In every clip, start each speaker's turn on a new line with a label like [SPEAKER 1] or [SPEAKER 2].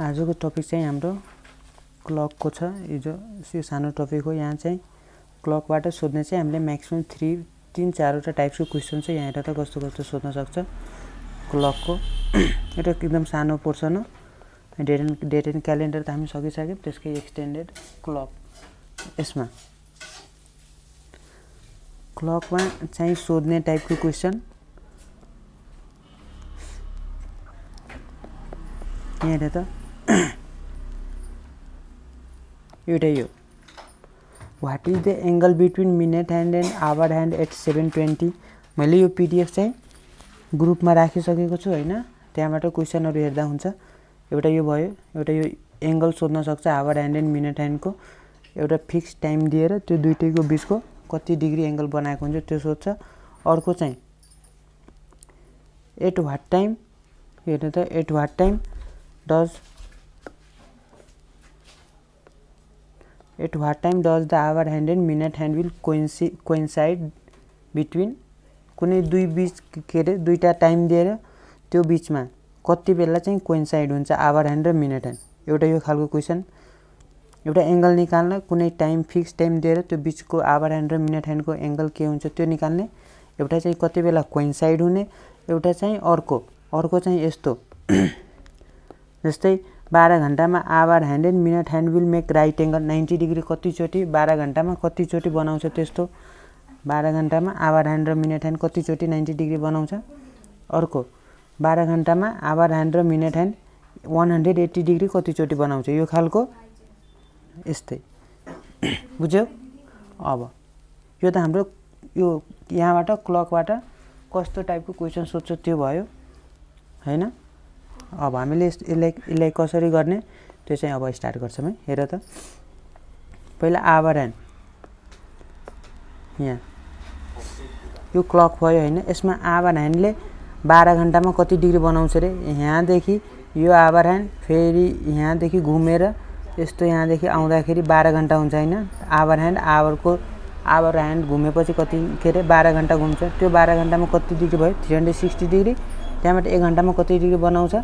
[SPEAKER 1] आजको टपिक चाहिँ हाम्रो क्लकको छ। हिजो यो सानो टपिक हो। यहाँ चाहिँ क्लकबाट सोध्ने चाहिँ हामीले म्याक्सिमम् थ्री तिन चारवटा टाइप्सको क्वेसन चाहिँ यहाँनिर त कस्तो कस्तो सोध्न सक्छ क्लकको एउटा एकदम सानो पोर्सन हो। Date and date and calendar त हामी सकिसक्यौँ। त्यसकै एक्सटेन्डेड क्लक यसमा क्लकमा चाहिँ सोध्ने टाइपको क्वेसन यहाँनिर त एउटै यो what is the angle between minute hand and hour hand at seven twenty मैले यो पिडिएफ चाहिँ ग्रुपमा राखिसकेको छु होइन? त्यहाँबाट क्वेसनहरू हेर्दा हुन्छ। एउटा यो भयो एउटा यो एङ्गल सोध्न सक्छ आवर ह्यान्ड एन्ड मिनेट ह्यान्डको एउटा फिक्स टाइम दिएर त्यो दुइटैको बिचको कति डिग्री एङ्गल बनाएको हुन्छ त्यो सोध्छ। अर्को चाहिँ एट वाट टाइम हेर्नु त at what time does at what time does the hour hand and minute hand will coinci coincide between कुनै दुई बिच के अरे दुईवटा टाइम दिएर त्यो बिचमा कति बेला चाहिँ कोइन्साइड हुन्छ आवर ह्यान्ड र मिनट ह्यान्ड एउटा यो खालको क्वेसन एउटा एङ्गल निकाल्न कुनै टाइम फिक्स टाइम दिएर त्यो बिचको आवर ह्यान्ड र मिनट ह्यान्डको एङ्गल के हुन्छ त्यो निकाल्ने। एउटा चाहिँ कति बेला कोइन्साइड हुने एउटा चाहिँ अर्को। अर्को चाहिँ यस्तो। जस्तै बाह्र घन्टामा hour hand and minute hand will make right angle ninety degree कतिचोटि बाह्र घन्टामा कतिचोटि बनाउँछ त्यस्तो। बाह्र घन्टामा आवर ह्यान्ड र मिनट ह्यान्ड कतिचोटि नाइन्टी डिग्री बनाउँछ। अर्को बाह्र घन्टामा आवर ह्यान्ड र minute hand one hundred eighty degree कतिचोटि बनाउँछ। यो खालको यस्तै। बुझ्यौ? अब यो त हाम्रो यो यहाँबाट क्लकबाट कस्तो टाइपको क्वेसन सोध्छ त्यो भयो। होइन? अब हामीले यसलाई यसलाई कसरी गर्ने? त्यो चाहिँ अब स्टार्ट गर्छौँ है। हेर त। पहिला आवर ह्यान्ड यहाँ। यो क्लक भयो होइन। यसमा आवर ह्यान्डले बाह्र घन्टामा कति डिग्री बनाउँछ अरे यहाँदेखि यो आवर ह्यान्ड फेरि यहाँदेखि घुमेर यस्तो यहाँदेखि आउँदाखेरि बाह्र घन्टा हुन्छ होइन। आवर ह्यान्ड आवरको आवर ह्यान्ड घुमेपछि कति के अरे बाह्र घन्टा घुम्छ। त्यो बाह्र घन्टामा कति डिग्री भयो? थ्री हन्ड्रेड सिक्सटी डिग्री त्यहाँबाट एक घन्टामा कति डिग्री बनाउँछ?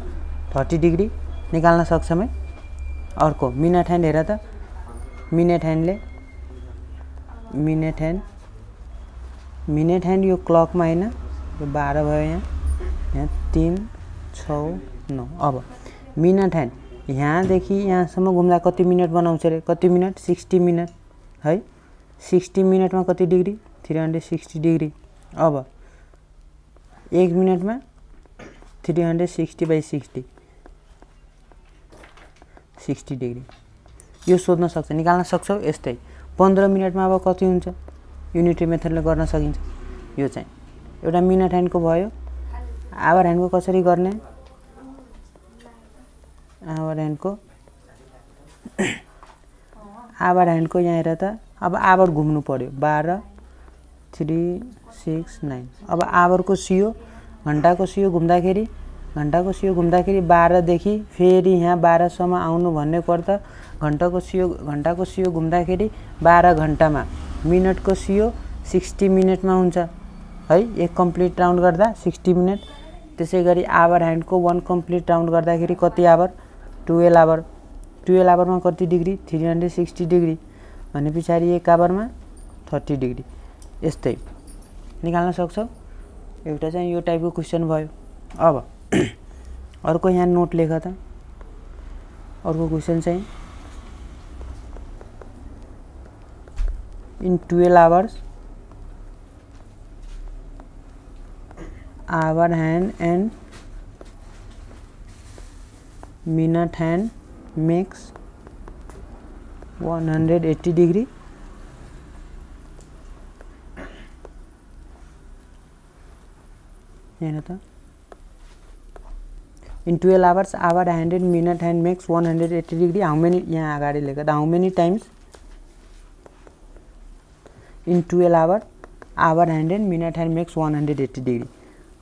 [SPEAKER 1] थर्टी डिग्री निकाल्न सक्छौँ है अर्को मिनट ह्यान्ड हेर त। मिनेट ह्यान्डले मिनेट ह्यान्ड मिनेट ह्यान्ड यो क्लकमा होइन यो बाह्र भयो यहाँ। यहाँ तिन छ नौ अब। मिनट ह्यान्ड यहाँदेखि यहाँसम्म घुम्दा कति मिनट बनाउँछ अरे? कति मिनट? सिक्सटी मिनट है? सिक्सटी मिनटमा कति degree? Three hundred sixty degree. अब एक मिनटमा three hundred sixty by sixty. Sixty degree. यो सोध्न सक्छ निकाल्न सक्छौ यस्तै। पन्ध्र मिनटमा अब कति हुन्छ? युनिटरी मेथडले गर्न सकिन्छ। यो चाहिँ। एउटा मिनट ह्यान्डको भयो? आवर ह्यान्डको कसरी गर्ने? आवर ह्यान्डको आवर ह्यान्डको यहाँ हेर त अब आवर घुम्नु पऱ्यो बाह्र थ्री सिक्स नाइन अब आवरको सियो घन्टाको सियो घुम्दाखेरि घन्टाको सियो घुम्दाखेरि बाह्रदेखि फेरि यहाँ बाह्रसम्म आउनु भन्ने पर्दा घन्टाको सियो घन्टाको सियो घुम्दाखेरि बाह्र घन्टामा मिनटको सियो सिक्सटी मिनटमा हुन्छ। है एक कम्प्लिट राउन्ड गर्दा सिक्सटी मिनट। त्यसै गरी आवर ह्यान्डको वान कम्प्लिट राउन्ड गर्दाखेरि कति आवर? Twelve hour. टुवेल्भ आवरमा कति degree? Three hundred sixty degree. भने पछाडि एक आवरमा थर्टी डिग्री। यस्तै। निकाल्न सक्छौ? एउटा चाहिँ यो टाइपको क्वेसन भयो। अब अर्को यहाँ नोट लेख त अर्को क्वेसन चाहिँ in twelve hours hour hand and minute hand makes one hundred eighty degree हेर त in twelve hours hour hand and minute hand makes one hundred eighty degree how many यहाँ अगाडि लेख्दा how many times in twelve hour hour hand and minute hand makes one hundred eighty degree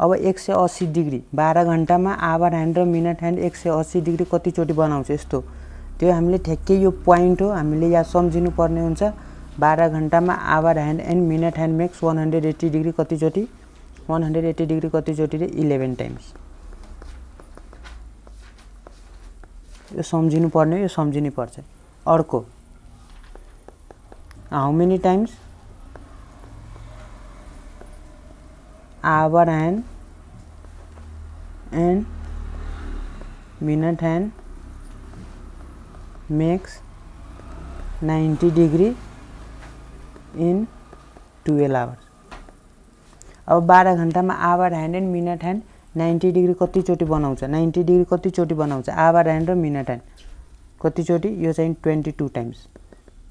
[SPEAKER 1] अब एक सय अस्सी degree बाह्र घन्टामा hour hand र मिनट ह्यान्ड एक सय अस्सी डिग्री कतिचोटि बनाउँछ? यस्तो त्यो हामीले ठ्याक्कै यो पोइन्ट हो। हामीले यहाँ सम्झिनु पर्ने हुन्छ। बाह्र घन्टामा hour hand and minute hand makes one hundred eighty degree कतिचोटि वान हन्ड्रेड एट्टी डिग्री कतिचोटि इलेभेन टाइम्स यो पर्ने यो सम्झिनै पर्छ। अर्को। How many times hour hand and minute hand makes ninety degree in twelve hours अब बाह्र घन्टामा hour hand and minute hand ninety degree कतिचोटि बनाउँछ? नाइन्टी डिग्री कतिचोटि बनाउँछ? आवर ह्यान्ड र मिनट ह्यान्ड कतिचोटि यो चाहिँ ट्वेन्टी टू टाइम्स।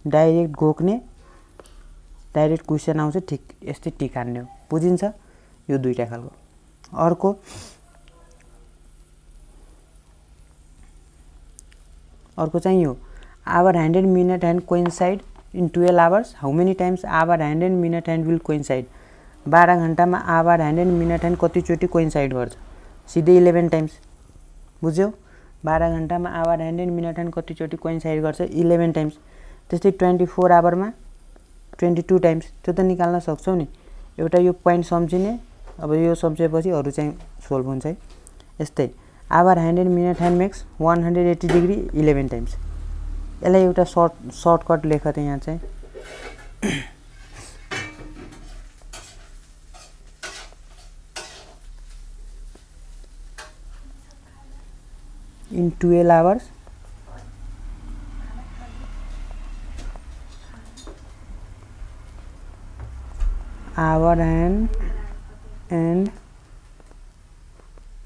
[SPEAKER 1] डाइरेक्ट घोक्ने डाइरेक्ट क्वेसन आउँछ ठिक यस्तै टिक हान्ने हो। बुझिन्छ? यो दुइटा खालको। अर्को अर्को चाहिँ यो। Hour hand and minute hand coincide in twelve hours. How many times hour hand and minute hand will coincide? बाह्र घन्टामा hour hand and minute hand कतिचोटि कोइन्साइड गर्छ? सिधै इलेभेन टाइम्स। बुझ्यौ? बाह्र घन्टामा hour hand and minute hand कतिचोटि coincide गर्छ? Eleven times. त्यस्तै ट्वेन्टी फोर आवरमा ट्वेन्टी टू टाइम्स। त्यो त निकाल्न सक्छौ नि। एउटा यो पोइन्ट सम्झिने अब यो सम्झेपछि अरू चाहिँ सोल्भ हुन्छ है। यस्तै। Hour hand and minute hand makes one hundred eighty degree eleven times. यसलाई एउटा सर्ट सर्टकट लेख त यहाँ चाहिँ। In 12 hours hour hand and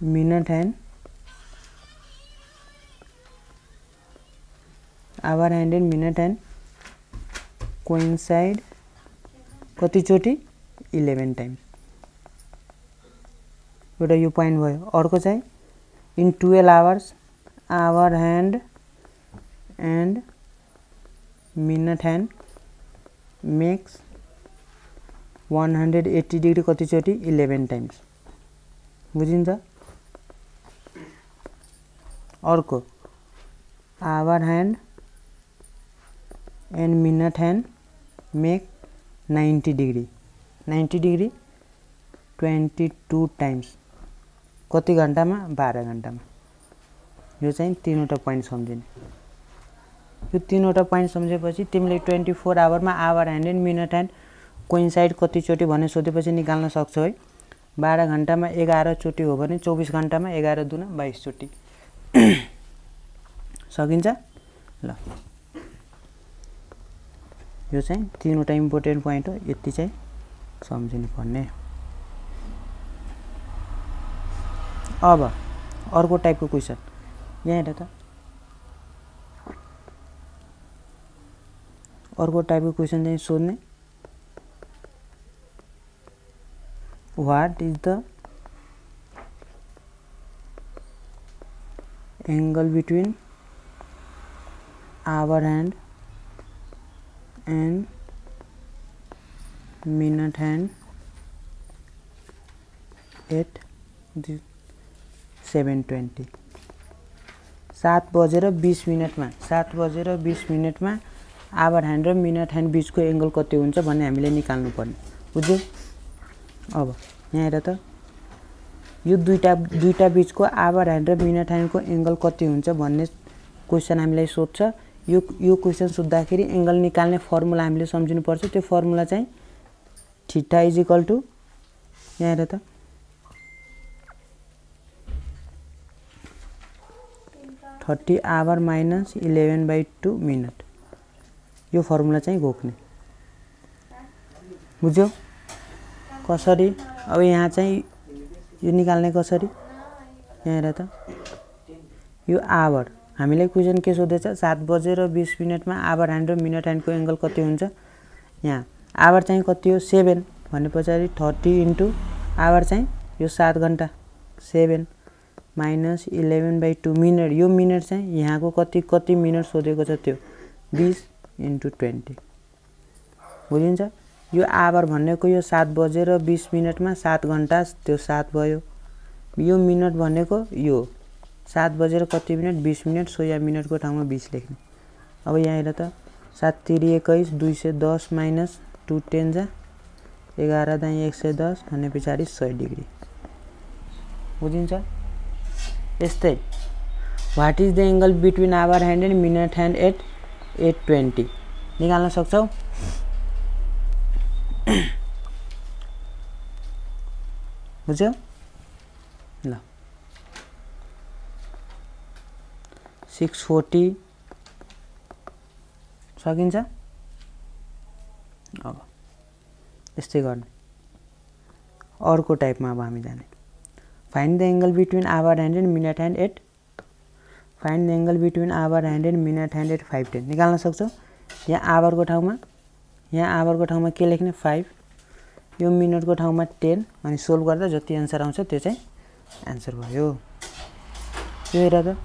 [SPEAKER 1] minute hand hour and minute hand coincide कतिचोटि इलेभेन टाइम्स एउटा यो पोइन्ट भयो अर्को चाहिँ in twelve hours hour hand and minute hand makes one hundred eighty degree कतिचोटि इलेभेन टाइम्स। बुझिन्छ? अर्को, hour hand and minute hand make ninety degree. Ninety degree twenty two times. कति घन्टामा? बाह्र घन्टामा। यो चाहिँ तिनवटा पोइन्ट सम्झिने। यो तिनवटा पोइन्ट सम्झेपछि तिमीले twenty four आवरमा hour hand and minute hand coincide कतिचोटि भनेर सोधेपछि निकाल्न सक्छौ है। बाह्र घन्टामा एघारचोटि हो भने चौबिस घन्टामा एघार दुना बाइसचोटि सकिन्छ? ल। यो चाहिँ तिनवटा इम्पोर्टेन्ट पोइन्ट हो यति चाहिँ सम्झिनु पर्ने। अब अर्को टाइपको क्वेसन यहाँ हेर त अर्को टाइपको क्वेसन चाहिँ सोध्ने what is the angle between hour hand and minute hand at seven twenty सात बजेर बिस मिनटमा सात बजेर बिस मिनटमा आवर ह्यान्ड र मिनट ह्यान्ड बिचको एङ्गल कति हुन्छ भन्ने हामीले निकाल्नु पर्ने बुझ्यौ? अब यहाँ हेर त यो दुईवटा दुईवटा बिचको आवर ह्यान्ड र मिनट ह्यान्डको एङ्गल कति हुन्छ भन्ने क्वेसन हामीलाई सोध्छ। यो यो क्वेसन सोद्धाखेरि एङ्गल निकाल्ने फर्मुला हामीले सम्झिनुपर्छ। त्यो फर्मुला चाहिँ ठिटा इज इक्वल टु यहाँ हेर त thirty hour minus eleven by two minute. यो फर्मुला चाहिँ घोक्ने बुझ्यौ? कसरी? अब यहाँ चाहिँ यो निकाल्ने कसरी? यहाँ हेर त। यो आवर। हामीलाई क्वेसन के सोधेछ सात बजेर बिस मिनटमा आवर ह्यान्ड र मिनट ह्यान्डको एङ्गल कति हुन्छ? यहाँ। आवर चाहिँ कति हो? सेभेन। भने पछाडि थर्टी इन्टु आवर चाहिँ यो सात घन्टा। Seven. Minus eleven by two minute यो मिनट चाहिँ यहाँको कति कति मिनट सोधेको छ त्यो? बिस इन्टु ट्वेन्टी। बुझिन्छ? यो आवर भनेको यो सात बजेर बिस मिनटमा सात घन्टा त्यो सात भयो। यो मिनट भनेको यो। सात बजेर कति मिनट? बिस मिनट सो या मिनटको ठाउँमा बिस लेख्ने। अब यहाँ हेर त सात तिरी एक्काइस दुई सय दस माइनस टू टेन जा। एघार दाइ एक सय दस भने पछाडि सय डिग्री। बुझिन्छ? यस्तै what is the angle between hour hand and minute hand at eight twenty निकाल्न सक्छौ? बुझ्यौ? ल। सिक्स फोर्टी सकिन्छ? अब। यस्तै गर्ने। अर्को टाइपमा अब हामी जाने। Find the angle between hour hand and minute hand at find the angle between hour hand and minute hand at five ten निकाल्न सक्छौ यहाँ आवरको ठाउँमा यहाँ आवरको ठाउँमा के लेख्ने? फाइभ यो मिनटको ठाउँमा टेन अनि सोल्भ गर्दा जति एन्सर आउँछ त्यो चाहिँ एन्सर भयो। यो हेर त।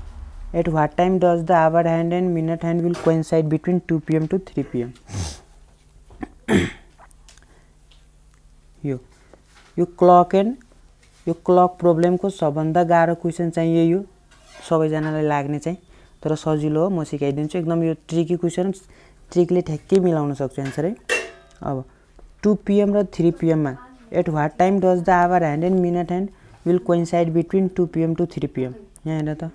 [SPEAKER 1] At what time does the hour hand and minute hand will coincide between two PM to three PM यो। यो क्लक एन्ड यो क्लक प्रब्लमको सबभन्दा गाह्रो क्वेसन चाहिँ यही हो। सबैजनालाई लाग्ने चाहिँ। तर सजिलो हो म सिकाइदिन्छु। एकदम यो ट्रिकी क्वेसन ट्रिकले ठ्याक्कै मिलाउन सक्छु एन्सर। है अब टु पिएम र three पिएममा at what time does the hour hand and minute hand will coincide between two PM to three PM यहाँ हेर त।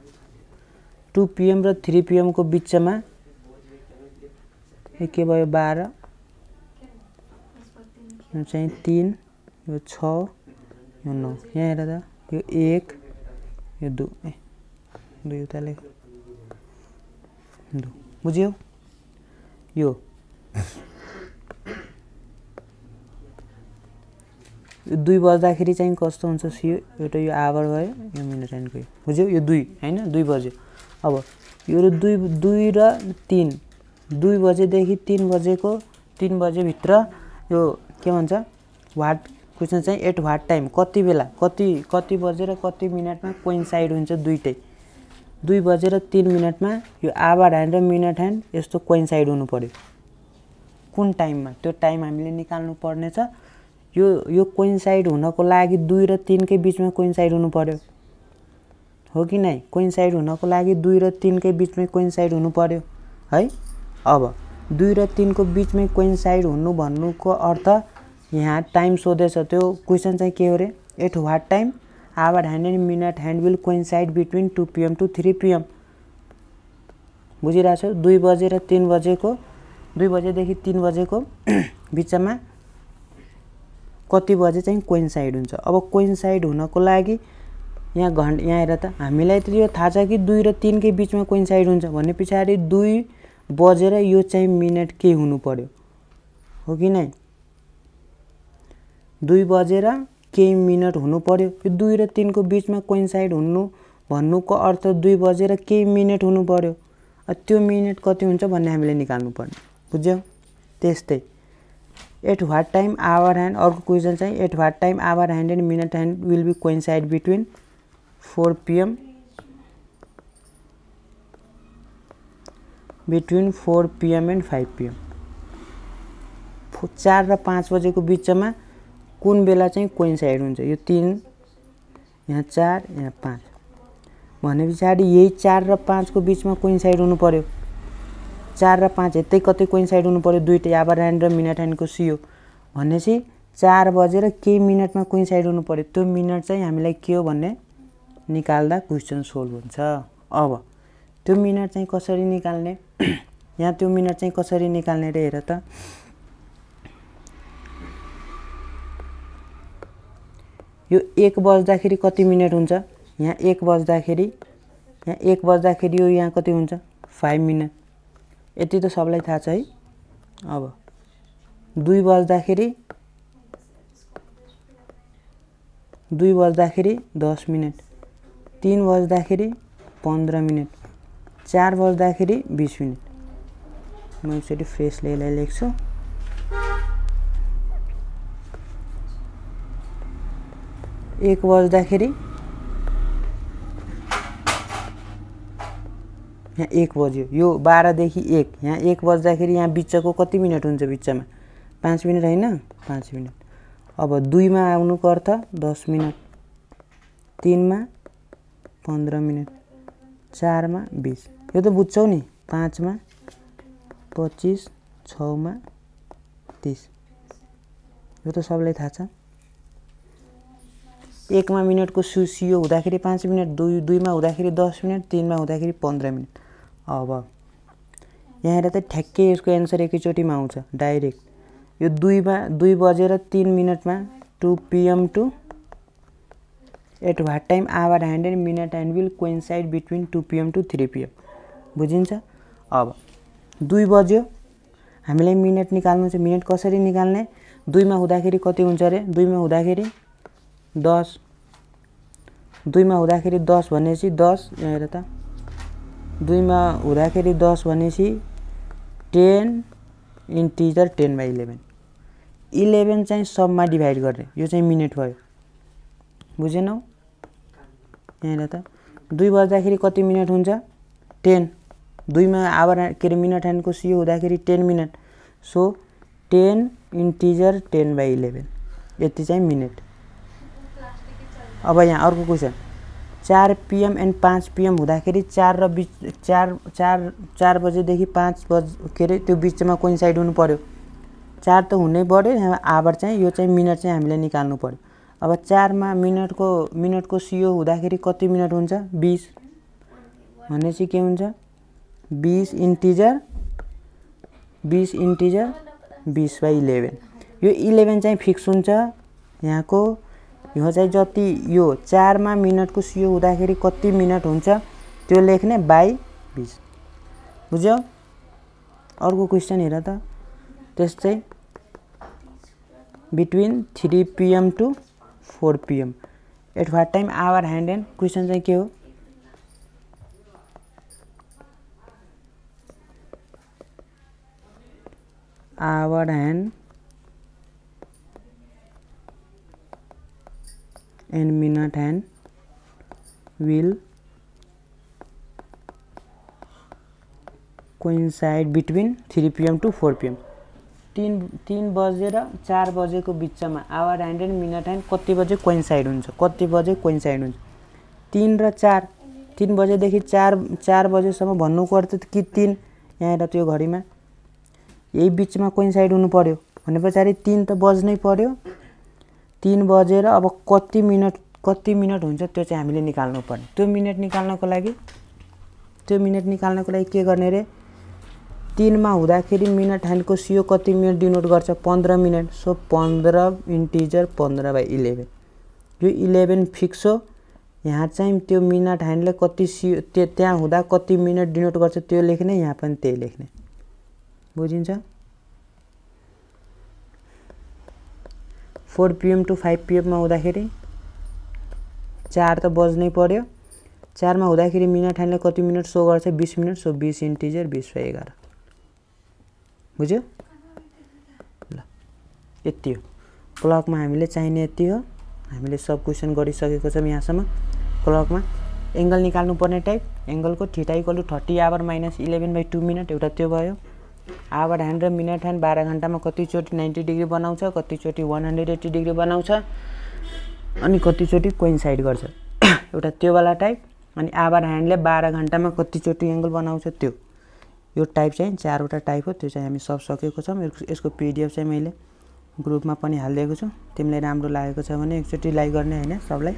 [SPEAKER 1] टु पिएम र थ्री पिएमको बिचमा यो के भयो? बाह्र यो चाहिँ तिन यो छ। यो नौ यहाँ हेर त यो एक यो दु ए दुई उता लेख दु बुझ्यौ यो दुई बज्दाखेरि चाहिँ कस्तो हुन्छ सियो एउटा यो आवर भयो यो मिनट एन्डको बुझ्यौ यो दुई होइन दुई बज्यो अब यो दुई दुई र तिन दुई बजेदेखि तिन बजेको तिन बजेभित्र यो के भन्छ वाट क्वेसन चाहिँ एट वाट टाइम? कति बेला? कति कति बजेर कति मिनटमा कोइन्साइड हुन्छ दुइटै दुई बजेर तिन मिनटमा यो आवर ह्यान्ड र मिनट ह्यान्ड यस्तो कोइन्साइड हुनु पऱ्यो कुन टाइममा? त्यो टाइम हामीले निकाल्नु पर्नेछ यो यो कोइन्साइड हुनको लागि दुई र तिनकै बिचमा कोइन्साइड हुनु पऱ्यो हो कि नै? कोइन्साइड हुनको लागि दुई र तिनकै बिचमै कोइन्साइड हुनु पऱ्यो है? अब दुई र तिनको बिचमै कोइन्साइड हुनु भन्नुको अर्थ यहाँ टाइम सोधेछ त्यो क्वेसन चाहिँ के हो अरे at what time hour hand and minute hand will coincide between two PM to three PM बुझिरहेको छु? दुई बजे र तिन बजेको दुई बजेदेखि तिन बजेको बिचमा कति बजे चाहिँ कोइन्साइड हुन्छ? अब कोइन्साइड हुनको लागि यहाँ घन्ट यहाँ हेर त हामीलाई त यो थाहा छ कि दुई र तिनकै बिचमा कोइन्साइड हुन्छ भने पछाडि दुई बजेर यो चाहिँ मिनट के हुनु पर्यो? हो कि नै? दुई बजेर केही मिनट हुनु पर्यो। यो दुई र तिनको बिचमा कोइन्साइड हुनु भन्नुको अर्थ दुई बजेर केही मिनट हुनु पर्यो। त्यो मिनट कति हुन्छ भन्ने हामीले निकाल्नु पर्ने। बुझ्यौ? त्यस्तै। At what time hour hand अर्को क्वेसन चाहिँ at what time hour hand and minute hand will be coincide between four PM between four PM and five PM चार र पाँच बजेको बिचमा कुन बेला चाहिँ कोइन्साइड हुन्छ? यो तिन यहाँ चार यहाँ पाँच। भने पछाडि यही चार र पाँचको बिचमा कोइन्साइड हुनु पऱ्यो चार र पाँच यतै कतै कोइन्साइड हुनु पऱ्यो दुइटै आवर ह्यान्ड र मिनट ह्यान्डको सियो भनेपछि चार बजेर केही मिनटमा कोइन्साइड हुनु पऱ्यो त्यो मिनट चाहिँ हामीलाई के हो भन्ने? निकाल्दा क्वेसन सोल्भ हुन्छ। अब त्यो मिनट चाहिँ कसरी निकाल्ने? यहाँ त्यो मिनट चाहिँ कसरी निकाल्ने रे हेर त। यो एक बज्दाखेरि कति मिनट हुन्छ? यहाँ एक बज्दाखेरि यहाँ एक बज्दाखेरि यो यहाँ कति हुन्छ? Five minute. यति त सबलाई थाहा छ है। अब दुई बज्दाखेरि दुई बज्दाखेरि दस मिनट। तिन बज्दाखेरि पन्ध्र मिनट। चार बज्दाखेरि बिस मिनट। म यसरी फ्रेसले यसलाई लेख्छु। एक बज्दाखेरि यहाँ एक बज्यो यो। बाह्रदेखि एक। यहाँ एक बज्दाखेरि यहाँ बिचको कति मिनट हुन्छ बिचमा? पाँच मिनट होइन? पाँच मिनट। अब दुईमा आउनुको अर्थ दस मिनट। तिनमा पन्ध्र मिनट। चारमा बिस। यो त बुझ्छौ नि पाँचमा पच्चिस छमा तिस। यो त सबलाई थाहा छ। एकमा मिनटको सु सियो हुँदाखेरि पाँच मिनट दुई दुईमा हुँदाखेरि दस मिनट तिनमा हुँदाखेरि पन्ध्र मिनट। अब यहाँनिर त ठ्याक्कै यसको एन्सर एकैचोटिमा आउँछ डाइरेक्ट। यो दुईमा दुई बजेर तिन मिनटमा two PM to at what time hour hand and minute and will coincide between two PM to three PM. बुझिन्छ? अब दुई बज्यो हामीलाई मिनट निकाल्नु छ। मिनट कसरी निकाल्ने? दुईमा हुँदाखेरि कति हुन्छ अरे? दुईमा हुँदाखेरि दस। दुईमा हुँदाखेरि दस भनेपछि दस यहाँ हेर त। दुईमा हुँदाखेरि दस भनेपछि ten integer ten by eleven. Eleven चाहिँ सबमा डिभाइड गर्ने यो चाहिँ मिनट भयो। बुझेनौ? यहाँनिर त। दुई बज्दाखेरि कति मिनट हुन्छ? टेन। दुईमा आवर के अरे मिनट ह्यान्डको सियो हुँदाखेरि ten minute. So ten integer ten by eleven. यति चाहिँ मिनट। अब यहाँ अर्को क्वेसन चार पिएम एन्ड पाँच पिएम हुँदाखेरि चार र बिच चार चार चार बजेदेखि पाँच बज के अरे त्यो बिचमा कोइन्साइड हुनु पऱ्यो चार त हुनै पऱ्यो आवर चाहिँ यो चाहिँ मिनट चाहिँ हामीले निकाल्नु पऱ्यो अब चारमा मिनटको मिनटको सियो हुँदाखेरि कति मिनट हुन्छ? बिस। भनेपछि के हुन्छ? बिस इन्टिजर बिस इन्टिजर बिस बाई इलेभेन। यो इलेभेन चाहिँ फिक्स हुन्छ यहाँको यो चाहिँ जति यो चारमा मिनटको सियो हुँदाखेरि कति मिनट हुन्छ त्यो लेख्ने बाई बिस। बुझ्यो? अर्को क्वेसन हेर त। त्यस्तै between three PM to four PM at what time hour hand and question चाहिँ के हो? Hour hand and minute hand will coincide between three PM to four PM तिन तिन बजेर चार बजेको बिचमा hour hand and minute hand कति बजे कोइन्साइड हुन्छ? कति बजे कोइन्साइड हुन्छ? तिन र चार। तिन बजेदेखि चार चार बजेसम्म भन्नु पर्छ कि तिन यहाँनिर त्यो घडीमा? यही बिचमा कोइन्साइड हुनु पऱ्यो भने पछाडि तिन त बज्नै पऱ्यो तिन बजेर अब कति मिनट कति मिनट हुन्छ त्यो चाहिँ हामीले निकाल्नु पर्ने। त्यो मिनट निकाल्नको लागि त्यो मिनट निकाल्नको लागि के गर्ने रे? तिनमा हुँदाखेरि मिनट ह्यान्डको सियो कति मिनट डिनोट गर्छ? पन्ध्र मिनट। सो पन्ध्र इन्टिजर पन्ध्र बाई इलेभेन। यो इलेभेन फिक्स हो। यहाँ चाहिँ त्यो मिनट ह्यान्डले कति सियो त्यो त्यहाँ हुँदा कति मिनट डिनोट गर्छ त्यो लेख्ने यहाँ पनि त्यही लेख्ने। बुझिन्छ? फोर पिएम टु फाइभ पिएममा हुँदाखेरि चार त बज्नै पऱ्यो चारमा हुँदाखेरि मिनट ह्यान्डले कति मिनट सो गर्छ? बिस मिनट सो बिस इन्टिजर बिस बाई एघार। बुझ्यो? ल यति हो। क्लकमा हामीले चाहिने यति हो। हामीले सब क्वेसन गरिसकेको छौँ यहाँसम्म। क्लकमा एङ्गल निकाल्नु पर्ने type एङ्गलको theta to thirty hour minus eleven by two minute एउटा त्यो भयो। आवर ह्यान्ड र मिनट ह्यान्ड बाह्र घन्टामा कतिचोटि नाइन्टी डिग्री बनाउँछ कतिचोटि वान हन्ड्रेड एट्टी डिग्री बनाउँछ अनि कतिचोटि कोइन्साइड गर्छ। एउटा त्योवाला टाइप अनि आवर ह्यान्डले बाह्र घन्टामा कतिचोटि एङ्गल बनाउँछ त्यो। यो टाइप चाहिँ चारवटा टाइप हो त्यो चाहिँ हामी सब सकेको छौँ। यसको पिडिएफ चाहिँ मैले ग्रुपमा पनि हालिदिएको छु। तिमीलाई राम्रो लागेको छ भने एकचोटि लाइक गर्ने होइन सबलाई।